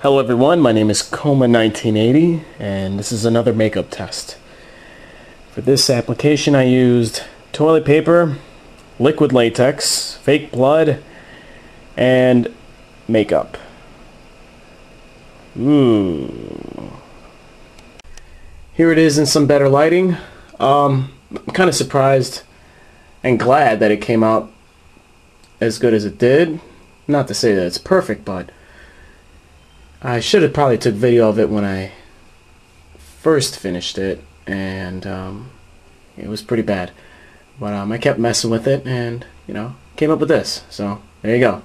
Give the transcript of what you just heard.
Hello everyone, my name is Coma1980 and this is another makeup test. For this application I used toilet paper, liquid latex, fake blood, and makeup. Ooh. Here it is in some better lighting. Um, I'm kind of surprised and glad that it came out as good as it did. Not to say that it's perfect, but I should have probably took video of it when I first finished it, and um, it was pretty bad. But um, I kept messing with it, and you know, came up with this. So there you go.